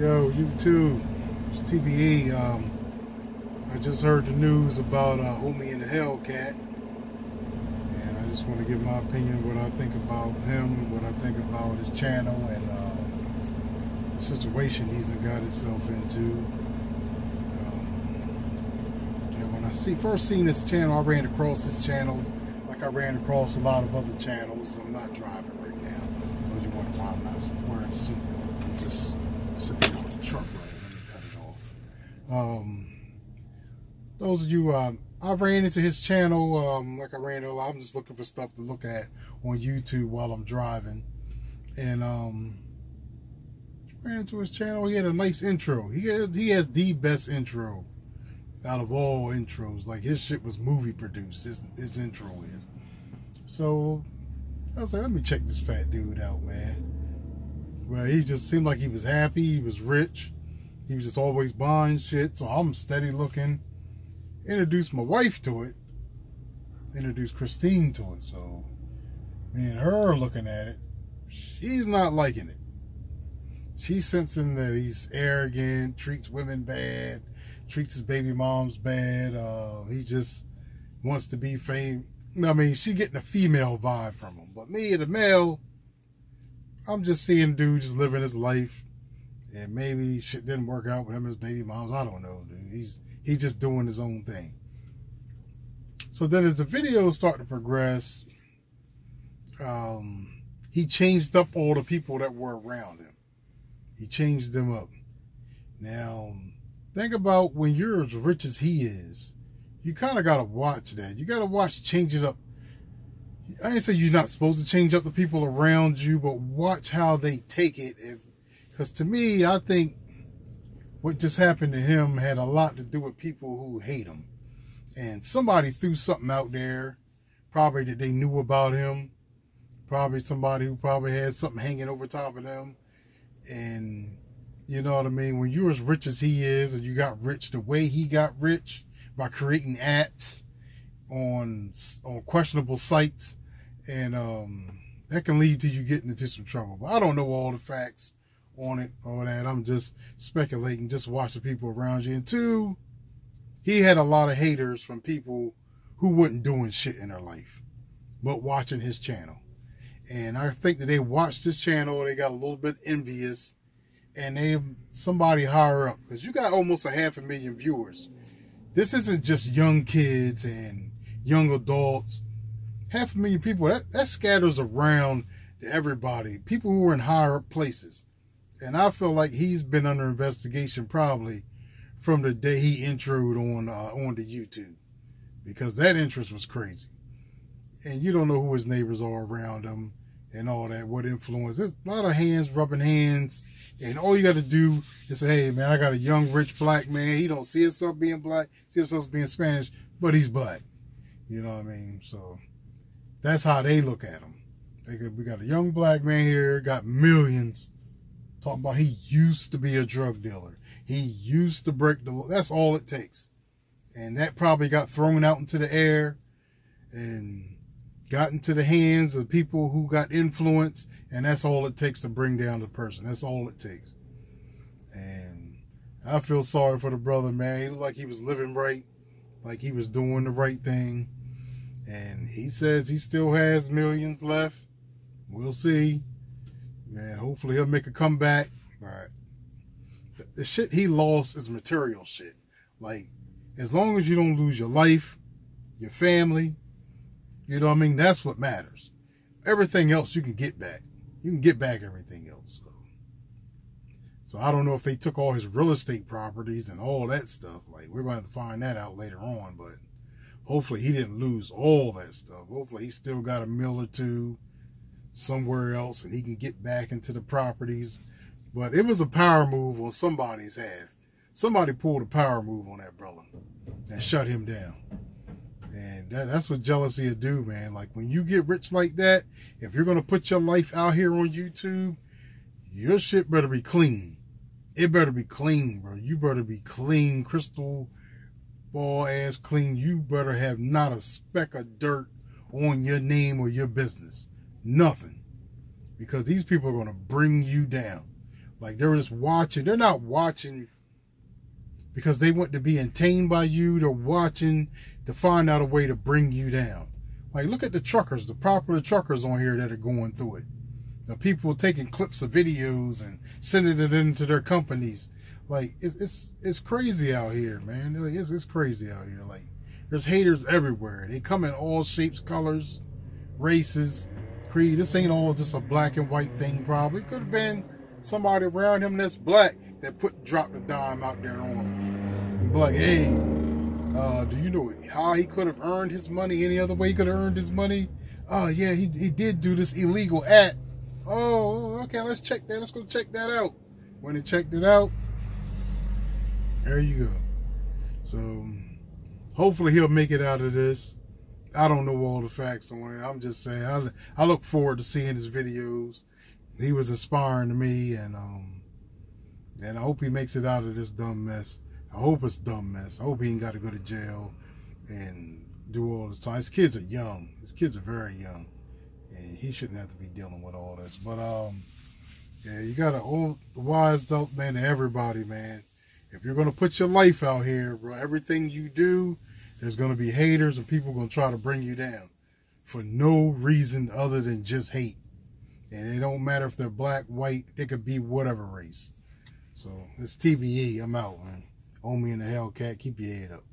Yo, YouTube, it's TBE. Um, I just heard the news about uh, Omi and the Hellcat. And I just want to give my opinion, what I think about him, and what I think about his channel, and uh, the situation he's got himself into. Um, and when I see first seen this channel, I ran across this channel like I ran across a lot of other channels. I'm not driving right now. But you wonder why I'm not wearing a seatbelt. I'm just sitting on the truck right Let me cut it off. Um, those of you, um, I ran into his channel, um, like I ran a lot. I'm just looking for stuff to look at on YouTube while I'm driving. And, um, ran into his channel. He had a nice intro. He has, he has the best intro out of all intros. Like his shit was movie produced. His, his intro is. So I was like, let me check this fat dude out, man. Well, he just seemed like he was happy. He was rich. He was just always buying shit. So I'm steady looking. Introduced my wife to it. Introduced Christine to it. So me and her looking at it. She's not liking it. She's sensing that he's arrogant, treats women bad, treats his baby moms bad. Uh, he just wants to be fame. I mean, she's getting a female vibe from him. But me, the male, I'm just seeing dude just living his life. And maybe shit didn't work out with him and his baby moms. I don't know, dude. He's he's just doing his own thing. So then as the videos start to progress, um, he changed up all the people that were around him. He changed them up. Now, think about when you're as rich as he is, you kind of got to watch that. You got to watch change it up. I ain't say you're not supposed to change up the people around you, but watch how they take it. Because to me, I think what just happened to him had a lot to do with people who hate him. And somebody threw something out there, probably that they knew about him. Probably somebody who probably had something hanging over top of them. And you know what I mean? When you're as rich as he is and you got rich the way he got rich by creating apps on on questionable sites and um, that can lead to you getting into some trouble. But I don't know all the facts on it, all that. I'm just speculating. Just watch the people around you. And two, he had a lot of haters from people who wasn't doing shit in their life, but watching his channel. And I think that they watched his channel, they got a little bit envious, and they somebody higher up because you got almost a half a million viewers. This isn't just young kids and young adults. Half a million people that, that scatters around to everybody. People who are in higher places. And I feel like he's been under investigation probably from the day he introed on uh, on the YouTube because that interest was crazy. And you don't know who his neighbors are around him and all that, what influence. There's a lot of hands rubbing hands. And all you got to do is say, hey, man, I got a young, rich black man. He don't see himself being black, see himself being Spanish, but he's black. You know what I mean? So that's how they look at him. They could, we got a young black man here, got millions. Talking about he used to be a drug dealer. He used to break the law. That's all it takes. And that probably got thrown out into the air and got into the hands of people who got influence. And that's all it takes to bring down the person. That's all it takes. And I feel sorry for the brother, man. He looked like he was living right, like he was doing the right thing. And he says he still has millions left. We'll see. Man, hopefully he'll make a comeback. Right. The, shit he lost is material shit. Like, as long as you don't lose your life, your family, you know what I mean? That's what matters. Everything else you can get back. You can get back everything else. So, so I don't know if they took all his real estate properties and all that stuff. Like, we're going to find that out later on. But hopefully he didn't lose all that stuff. Hopefully he still got a mill or two somewhere else and he can get back into the properties. But it was a power move on somebody's half. Somebody pulled a power move on that brother and shut him down. And that, that's what jealousy will do, man. Like when you get rich like that, if you're going to put your life out here on YouTube, your shit better be clean. It better be clean, bro. You better be clean, crystal ball ass clean. You better have not a speck of dirt on your name or your business. Nothing. Because these people are going to bring you down. Like they're just watching. They're not watching because they want to be entertained by you. They're watching to find out a way to bring you down. Like look at the truckers, the popular truckers on here that are going through it. The people taking clips of videos and sending it into their companies. Like it's it's, it's crazy out here, man. Like, it's it's crazy out here. Like there's haters everywhere. They come in all shapes, colors, races, creed. This ain't all just a black and white thing. Probably could have been somebody around him that's black that put drop the dime out there on him. Be like, hey, uh, do you know how he could have earned his money any other way he could have earned his money? Oh yeah, he he did do this illegal act. Oh, okay, let's check that. Let's go check that out. When he checked it out, there you go. So hopefully he'll make it out of this. I don't know all the facts on it. I'm just saying I, I look forward to seeing his videos. He was inspiring to me and um and I hope he makes it out of this dumb mess. I hope it's dumb mess. I hope he ain't got to go to jail and do all this time. His kids are young. His kids are very young, and he shouldn't have to be dealing with all this. But um, yeah, you got to old wise up, man, to everybody, man. If you're gonna put your life out here, bro, everything you do, there's gonna be haters and people gonna try to bring you down for no reason other than just hate. And it don't matter if they're black, white, they could be whatever race. So it's TBE. I'm out, man. Omi in the Hellcat. Keep your head up.